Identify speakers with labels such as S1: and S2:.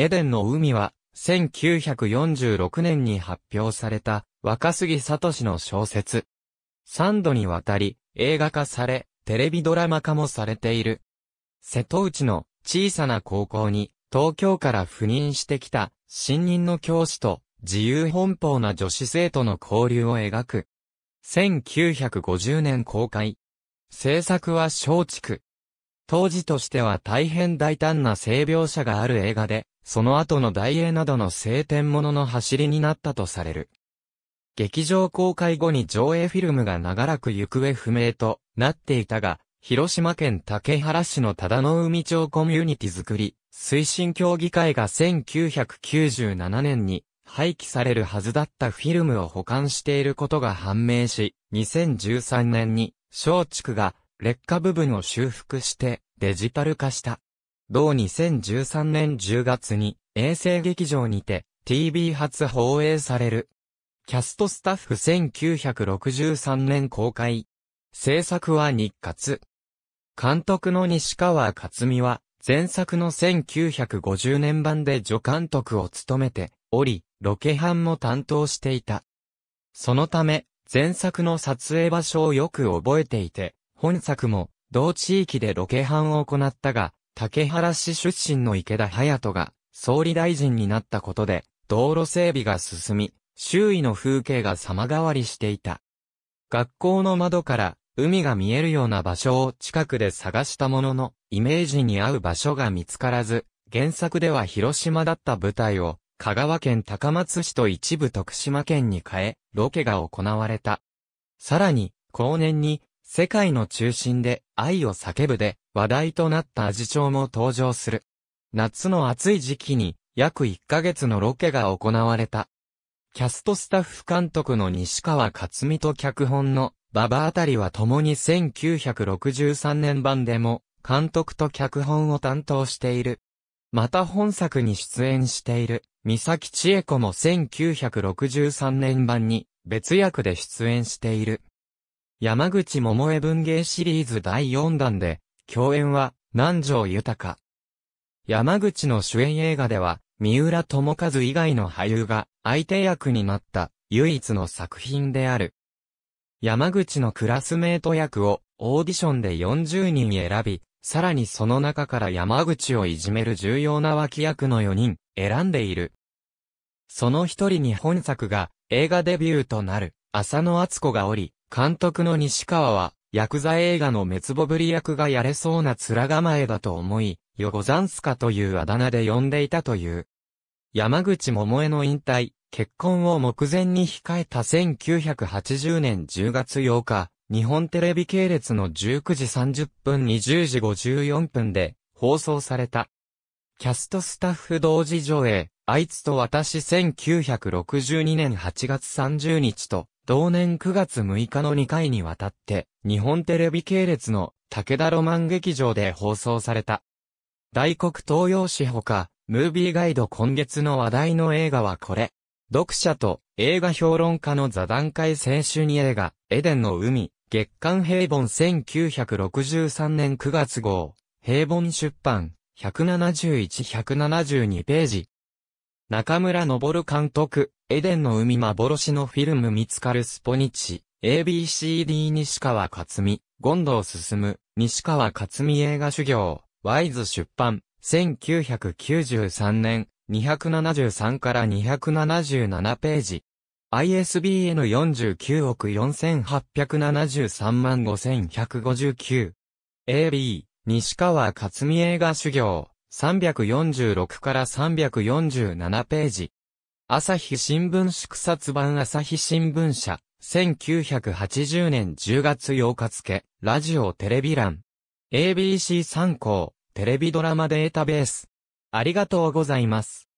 S1: エデンの海は、1946年に発表された、若杉聡の小説。3度にわたり、映画化され、テレビドラマ化もされている。瀬戸内の小さな高校に、東京から赴任してきた、新任の教師と、自由奔放な女子生徒の交流を描く。1950年公開。制作は松竹。当時としては大変大胆な性描写がある映画で、その後の大英などの晴天物の走りになったとされる。劇場公開後に上映フィルムが長らく行方不明となっていたが、広島県竹原市の忠野海町コミュニティ作り、推進協議会が1997年に廃棄されるはずだったフィルムを保管していることが判明し、2013年に松竹が劣化部分を修復してデジタル化した。同2013年10月に衛星劇場にて TV 初放映される。キャストスタッフ1963年公開。制作は日活。監督の西川勝美は前作の1950年版で助監督を務めており、ロケ班も担当していた。そのため、前作の撮影場所をよく覚えていて、本作も同地域でロケ班を行ったが、竹原市出身の池田隼人が総理大臣になったことで、道路整備が進み、周囲の風景が様変わりしていた。学校の窓から海が見えるような場所を近くで探したものの、イメージに合う場所が見つからず、原作では広島だった舞台を香川県高松市と一部徳島県に変え、ロケが行われた。さらに、後年に、世界の中心で愛を叫ぶで話題となった味町も登場する。夏の暑い時期に約1ヶ月のロケが行われた。キャストスタッフ監督の西川勝美と脚本の馬場あたりは共に1963年版でも監督と脚本を担当している。また本作に出演している三崎千恵子も1963年版に別役で出演している。山口桃江文芸シリーズ第4弾で、共演は南條豊。山口の主演映画では、三浦智和以外の俳優が相手役になった唯一の作品である。山口のクラスメート役をオーディションで40人選び、さらにその中から山口をいじめる重要な脇役の4人、選んでいる。その一人に本作が映画デビューとなる浅野敦子がおり、監督の西川はヤクザ映画の滅亡ぶり役がやれそうな面構えだと思い、ヨゴザンスカというあだ名で呼んでいたという。山口桃江の引退、結婚を目前に控えた1980年10月8日、日本テレビ系列の19時30分20時54分で放送された。キャストスタッフ同時上映、あいつと私1962年8月30日と、同年9月6日の2回にわたって、日本テレビ系列の武田ロマン劇場で放送された。大黒東洋史ほか、ムービーガイド今月の話題の映画はこれ。読者と映画評論家の座談会青春に映画、エデンの海、月刊平凡1963年9月号、平凡出版、171-172ページ。中村昇監督、エデンの海幻のフィルム見つかるスポニチ、ABCD 西川勝美、権藤進。む、西川勝美映画修行、ワイズ出版、1993年、273から277ページ。ISBN 49億4873万5159。AB、西川勝美映画修行、346から347ページ。朝日新聞縮刷版朝日新聞社、1980年10月8日付、ラジオテレビ欄。ABC 参考、テレビドラマデータベース。ありがとうございます。